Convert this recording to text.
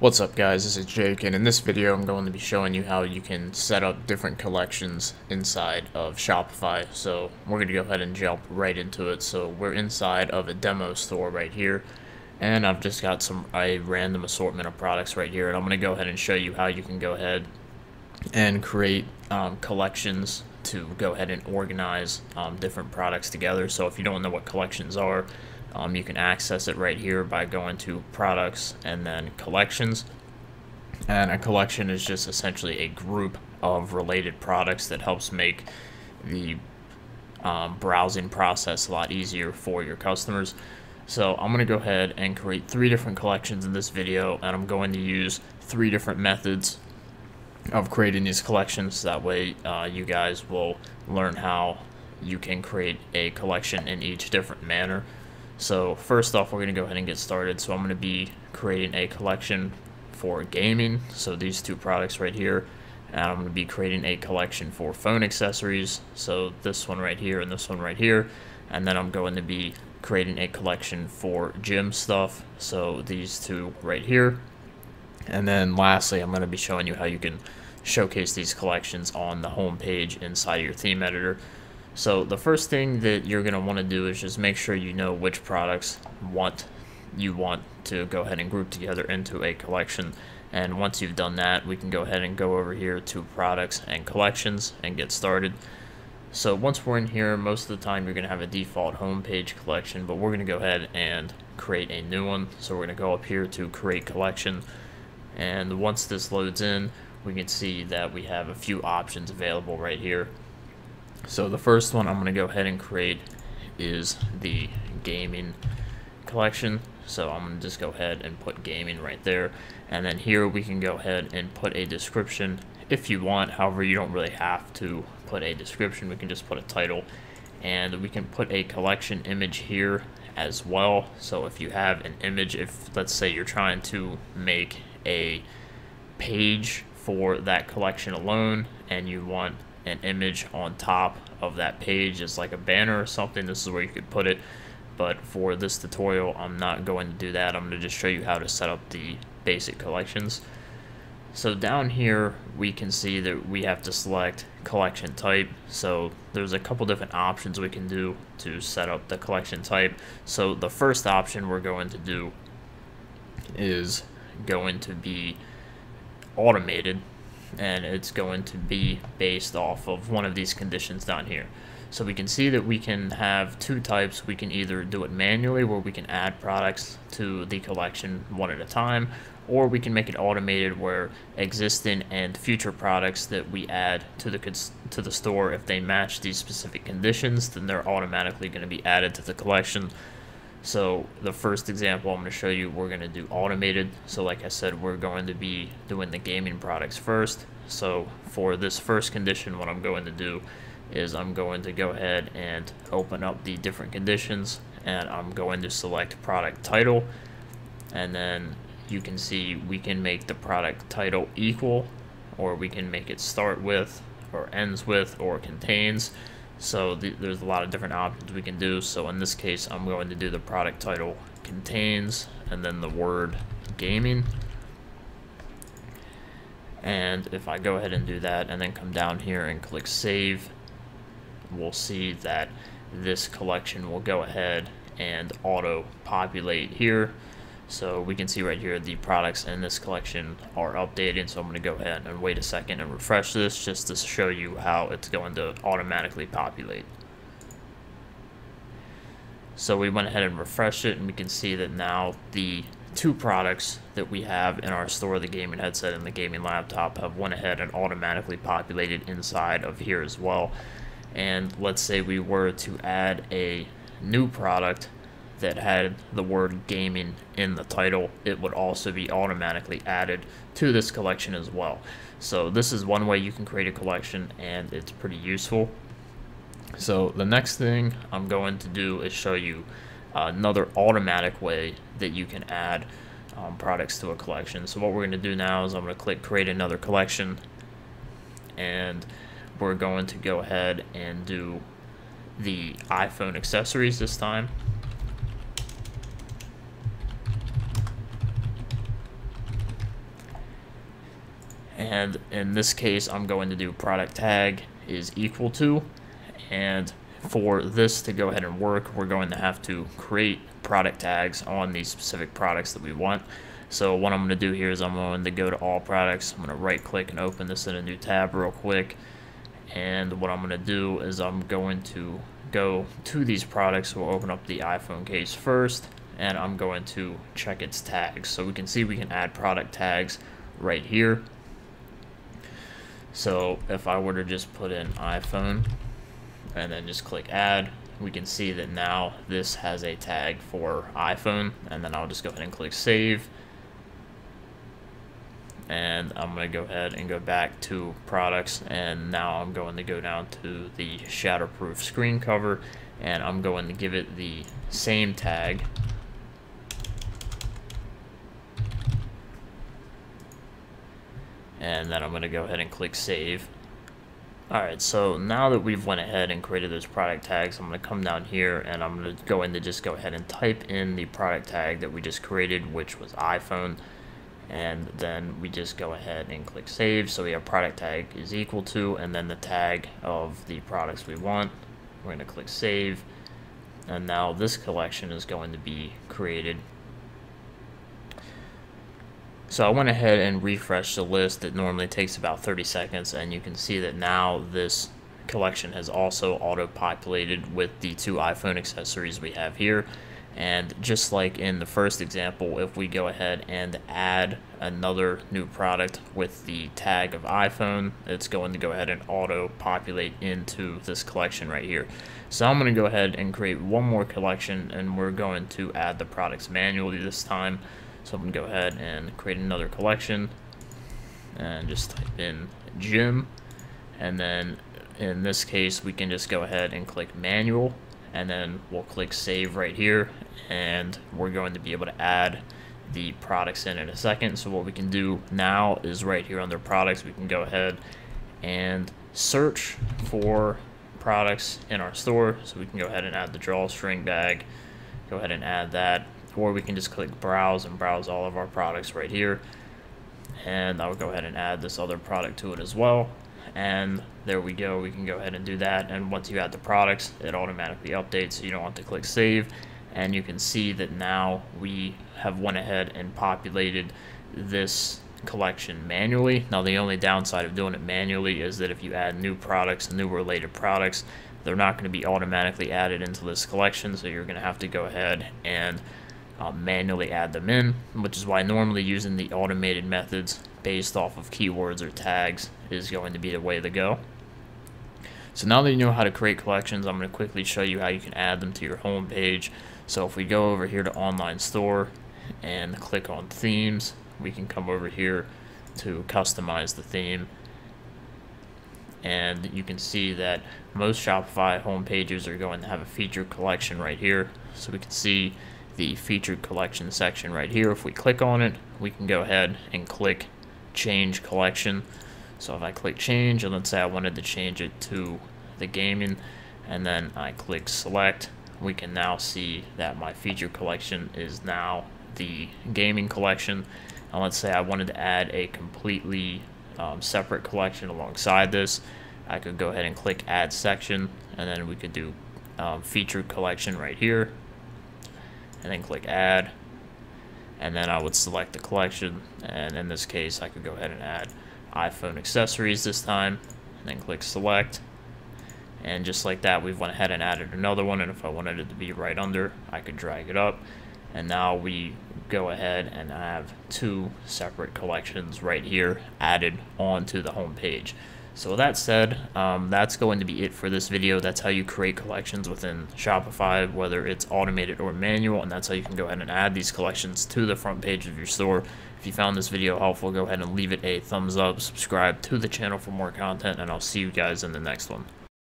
What's up guys, this is Jake and in this video I'm going to be showing you how you can set up different collections inside of Shopify. So we're going to go ahead and jump right into it. So we're inside of a demo store right here and I've just got some a random assortment of products right here and I'm going to go ahead and show you how you can go ahead and create um, collections to go ahead and organize um, different products together. So if you don't know what collections are, um, you can access it right here by going to products and then collections. And a collection is just essentially a group of related products that helps make the um, browsing process a lot easier for your customers. So I'm going to go ahead and create three different collections in this video and I'm going to use three different methods of creating these collections. That way uh, you guys will learn how you can create a collection in each different manner. So first off, we're going to go ahead and get started. So I'm going to be creating a collection for gaming. So these two products right here. And I'm going to be creating a collection for phone accessories. So this one right here and this one right here. And then I'm going to be creating a collection for gym stuff. So these two right here. And then lastly, I'm going to be showing you how you can showcase these collections on the home page inside your theme editor. So the first thing that you're going to want to do is just make sure you know which products want you want to go ahead and group together into a collection. And once you've done that, we can go ahead and go over here to products and collections and get started. So once we're in here, most of the time you're going to have a default homepage collection, but we're going to go ahead and create a new one. So we're going to go up here to create collection. And once this loads in, we can see that we have a few options available right here. So the first one I'm going to go ahead and create is the gaming collection. So I'm going to just go ahead and put gaming right there. And then here we can go ahead and put a description if you want. However, you don't really have to put a description. We can just put a title. And we can put a collection image here as well. So if you have an image, if let's say you're trying to make a page for that collection alone and you want an image on top of that page as like a banner or something, this is where you could put it. But for this tutorial, I'm not going to do that. I'm going to just show you how to set up the basic collections. So down here, we can see that we have to select collection type. So there's a couple different options we can do to set up the collection type. So the first option we're going to do is going to be automated and it's going to be based off of one of these conditions down here. So we can see that we can have two types. We can either do it manually where we can add products to the collection one at a time, or we can make it automated where existing and future products that we add to the to the store if they match these specific conditions, then they're automatically going to be added to the collection. So the first example I'm going to show you, we're going to do automated. So like I said, we're going to be doing the gaming products first. So for this first condition, what I'm going to do is I'm going to go ahead and open up the different conditions and I'm going to select product title and then you can see we can make the product title equal or we can make it start with or ends with or contains so th there's a lot of different options we can do. So in this case, I'm going to do the product title contains and then the word gaming. And if I go ahead and do that and then come down here and click save, we'll see that this collection will go ahead and auto populate here so we can see right here the products in this collection are updated. So I'm going to go ahead and wait a second and refresh this just to show you how it's going to automatically populate. So we went ahead and refreshed it and we can see that now the two products that we have in our store, the gaming headset and the gaming laptop, have went ahead and automatically populated inside of here as well. And let's say we were to add a new product that had the word gaming in the title, it would also be automatically added to this collection as well. So this is one way you can create a collection and it's pretty useful. So the next thing I'm going to do is show you another automatic way that you can add um, products to a collection. So what we're going to do now is I'm going to click create another collection and we're going to go ahead and do the iPhone accessories this time. And in this case I'm going to do product tag is equal to and for this to go ahead and work we're going to have to create product tags on these specific products that we want. So what I'm going to do here is I'm going to go to all products I'm going to right click and open this in a new tab real quick and what I'm going to do is I'm going to go to these products we'll open up the iPhone case first and I'm going to check its tags. So we can see we can add product tags right here so if I were to just put in iPhone and then just click add, we can see that now this has a tag for iPhone. And then I'll just go ahead and click save. And I'm to go ahead and go back to products. And now I'm going to go down to the shatterproof screen cover. And I'm going to give it the same tag and then I'm going to go ahead and click save. Alright, so now that we've went ahead and created those product tags, I'm going to come down here and I'm going to go in to just go ahead and type in the product tag that we just created, which was iPhone. And then we just go ahead and click save. So we have product tag is equal to, and then the tag of the products we want. We're going to click save. And now this collection is going to be created so I went ahead and refreshed the list. It normally takes about 30 seconds, and you can see that now this collection has also auto-populated with the two iPhone accessories we have here. And just like in the first example, if we go ahead and add another new product with the tag of iPhone, it's going to go ahead and auto-populate into this collection right here. So I'm going to go ahead and create one more collection, and we're going to add the products manually this time. So I'm going to go ahead and create another collection and just type in gym. And then in this case, we can just go ahead and click manual and then we'll click save right here and we're going to be able to add the products in in a second. So what we can do now is right here under products, we can go ahead and search for products in our store. So we can go ahead and add the drawstring bag, go ahead and add that or we can just click browse and browse all of our products right here. And I'll go ahead and add this other product to it as well. And there we go we can go ahead and do that. And once you add the products it automatically updates so you don't have to click save. And you can see that now we have went ahead and populated this collection manually. Now the only downside of doing it manually is that if you add new products new related products they're not going to be automatically added into this collection. So you're going to have to go ahead and uh, manually add them in, which is why normally using the automated methods based off of keywords or tags is going to be the way to go. So now that you know how to create collections, I'm going to quickly show you how you can add them to your home page. So if we go over here to online store and click on themes, we can come over here to customize the theme. And you can see that most Shopify home pages are going to have a featured collection right here. So we can see the featured collection section right here. If we click on it, we can go ahead and click change collection. So if I click change, and let's say I wanted to change it to the gaming, and then I click select, we can now see that my featured collection is now the gaming collection. And let's say I wanted to add a completely um, separate collection alongside this. I could go ahead and click add section, and then we could do um, featured collection right here and then click add. And then I would select the collection and in this case I could go ahead and add iPhone accessories this time and then click select. And just like that we've went ahead and added another one and if I wanted it to be right under I could drag it up. And now we go ahead and have two separate collections right here added onto the home page. So with that said, um, that's going to be it for this video. That's how you create collections within Shopify, whether it's automated or manual, and that's how you can go ahead and add these collections to the front page of your store. If you found this video helpful, go ahead and leave it a thumbs up, subscribe to the channel for more content, and I'll see you guys in the next one.